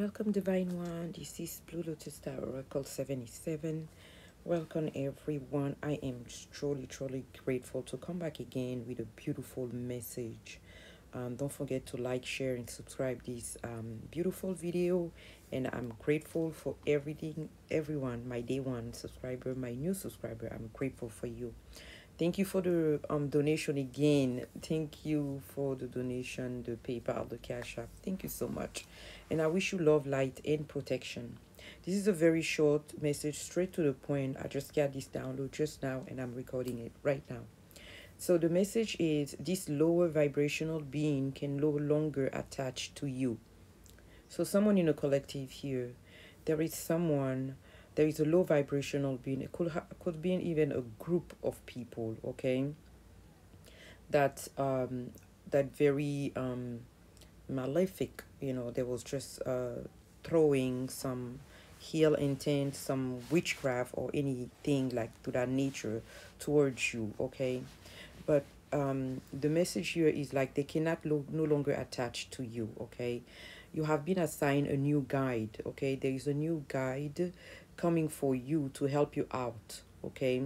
Welcome, Divine One. This is Blue Lotus Star Oracle 77. Welcome, everyone. I am truly, truly grateful to come back again with a beautiful message. Um, don't forget to like, share, and subscribe this um, beautiful video. And I'm grateful for everything, everyone, my day one subscriber, my new subscriber. I'm grateful for you. Thank you for the um donation again. Thank you for the donation, the PayPal, the Cash App. Thank you so much. And I wish you love, light, and protection. This is a very short message, straight to the point. I just got this download just now and I'm recording it right now. So the message is this lower vibrational being can no longer attach to you. So someone in a collective here, there is someone there is a low vibrational being it could could be even a group of people okay? That um that very um malefic you know there was just uh throwing some heal intent some witchcraft or anything like to that nature towards you okay? But um the message here is like they cannot lo- no longer attach to you okay? You have been assigned a new guide okay? There is a new guide coming for you to help you out okay?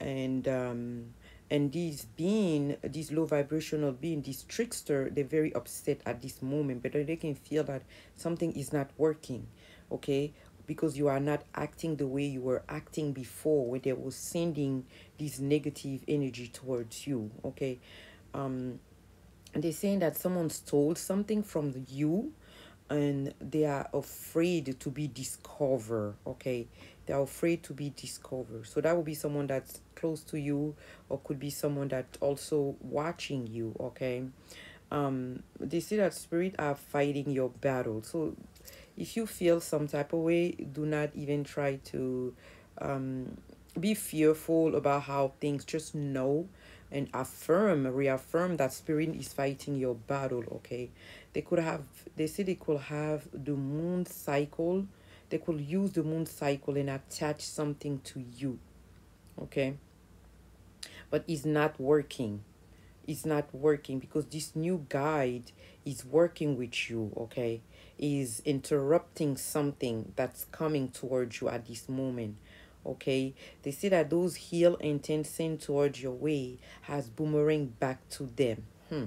And um and these being these low vibrational being this trickster they're very upset at this moment but they can feel that something is not working okay? Because you are not acting the way you were acting before where they were sending this negative energy towards you okay? Um and they're saying that someone stole something from you and they are afraid to be discovered okay? They're afraid to be discovered. So that will be someone that's close to you or could be someone that also watching you okay? Um they see that spirit are fighting your battle. So if you feel some type of way do not even try to um be fearful about how things. Just know and affirm reaffirm that spirit is fighting your battle okay they could have they say they could have the moon cycle they could use the moon cycle and attach something to you okay? But it's not working. It's not working because this new guide is working with you okay? Is interrupting something that's coming towards you at this moment okay? They say that those heal intent sent towards your way has boomerang back to them. Hmm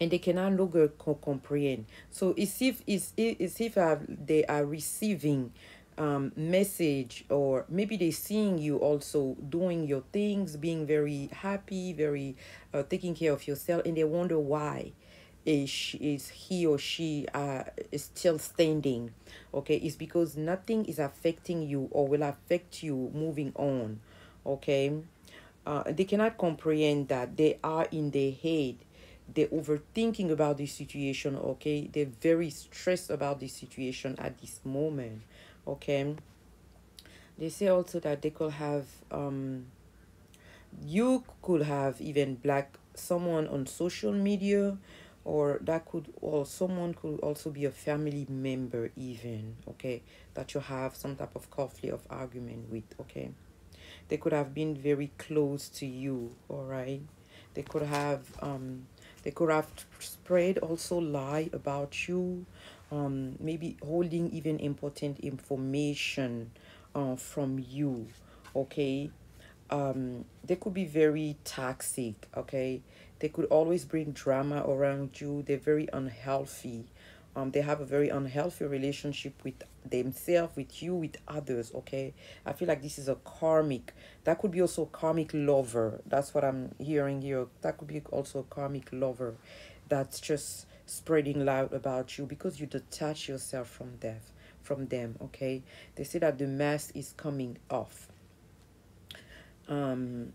and they cannot longer co- comprehend. So it's if it's, it's if uh, they are receiving um message or maybe they seeing you also doing your things, being very happy, very uh, taking care of yourself, and they wonder why is is he or she uh is still standing okay it's because nothing is affecting you or will affect you moving on okay uh they cannot comprehend that they are in their head they're overthinking about this situation okay? They're very stressed about this situation at this moment okay? They say also that they could have um you could have even black someone on social media or that could or someone could also be a family member even okay? That you have some type of conflict of argument with okay? They could have been very close to you all right? They could have um they could have spread also lie about you um maybe holding even important information uh, from you okay? Um they could be very toxic okay? They could always bring drama around you. They're very unhealthy um they have a very unhealthy relationship with themselves with you with others okay? I feel like this is a karmic that could be also karmic lover. That's what i'm hearing here. That could be also a karmic lover that's just spreading loud about you because you detach yourself from death from them okay? They say that the mask is coming off. Um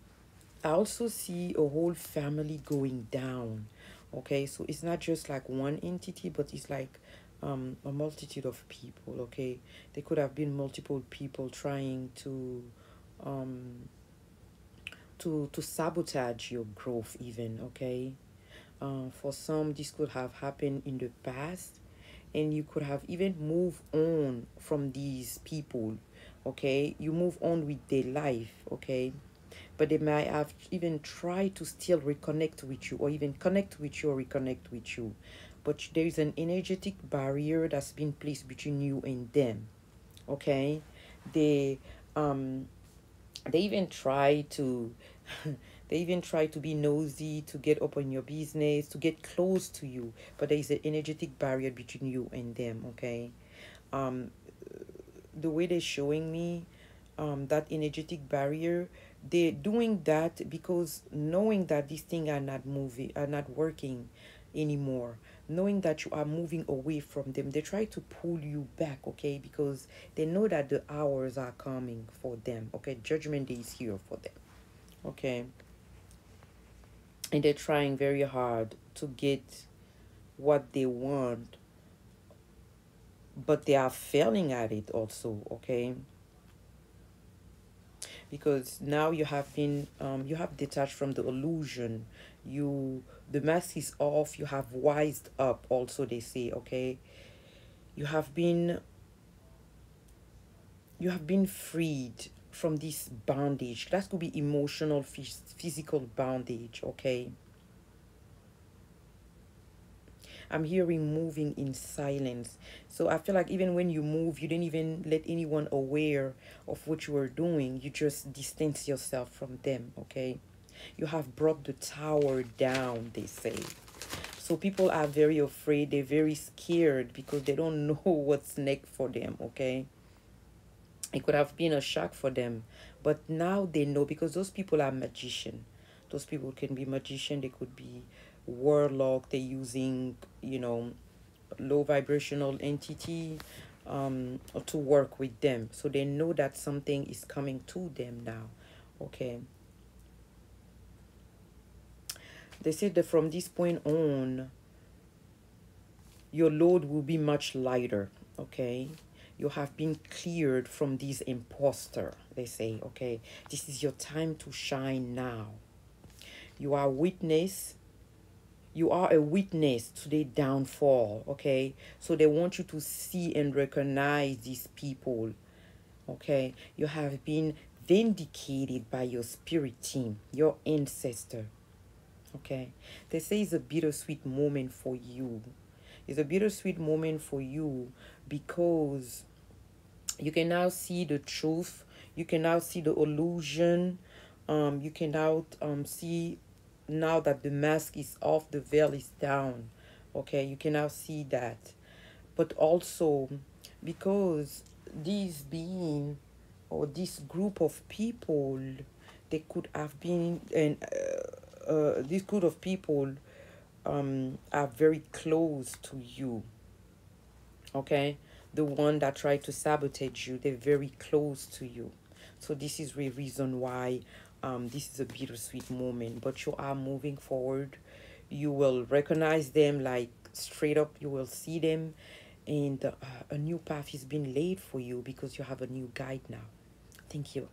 i also see a whole family going down okay? So it's not just like one entity but it's like um a multitude of people okay? They could have been multiple people trying to um to to sabotage your growth even okay? Uh, for some this could have happened in the past and you could have even moved on from these people okay? You move on with their life okay but they might have even tried to still reconnect with you or even connect with you or reconnect with you. But there is an energetic barrier that's been placed between you and them okay? They um they even try to they even try to be nosy to get up on your business to get close to you but there is an energetic barrier between you and them okay? Um the way they're showing me um that energetic barrier they're doing that because knowing that these things are not moving are not working anymore knowing that you are moving away from them they try to pull you back okay? Because they know that the hours are coming for them okay? Judgment day is here for them okay? And they're trying very hard to get what they want but they are failing at it also okay because now you have been um, you have detached from the illusion. You the mask is off. You have wised up also they say okay? You have been you have been freed from this bondage. That could be emotional physical bondage okay I'm hearing moving in silence. So I feel like even when you move, you didn't even let anyone aware of what you were doing. You just distance yourself from them, okay? You have brought the tower down, they say. So people are very afraid. They're very scared because they don't know what's next for them, okay? It could have been a shock for them. But now they know because those people are magician. Those people can be magician. They could be warlock they're using you know low vibrational entity um to work with them. So they know that something is coming to them now okay? They said that from this point on your load will be much lighter okay? You have been cleared from this imposter they say okay? This is your time to shine now. You are witness you are a witness to their downfall okay? So they want you to see and recognize these people okay? You have been vindicated by your spirit team your ancestor okay? They say it's a bittersweet moment for you. It's a bittersweet moment for you because you can now see the truth you can now see the illusion um you can now um see now that the mask is off the veil is down. Okay you can now see that. But also because this being or this group of people they could have been and uh, uh, this group of people um are very close to you. Okay? The one that tried to sabotage you they're very close to you so this is the reason why um, this is a bittersweet moment, but you are moving forward. You will recognize them like straight up, you will see them, and uh, a new path is being laid for you because you have a new guide now. Thank you.